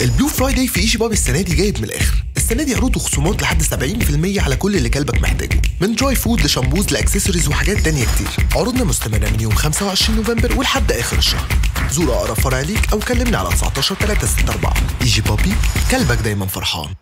ال Blue Friday في ايجي باب السنة دي جايب من الآخر. السنة دي عروض وخصومات لحد 70% على كل اللي كلبك محتاجه. من dry food ل shampoos ل accessories وحاجات تانية كتير. عروضنا مستمرة من يوم 25 نوفمبر ولحد آخر الشهر. زور أقرب فرع ليك أو كلمنا على 19 364 ايجي بابي كلبك دايما فرحان.